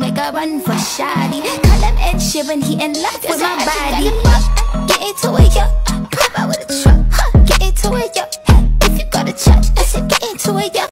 Make a run for shoddy Call him Ed Sheeran, he in love with my body. Get into it, yo Pop out with a truck. Huh. Get into it, yo If you got a check, I said get into it, yo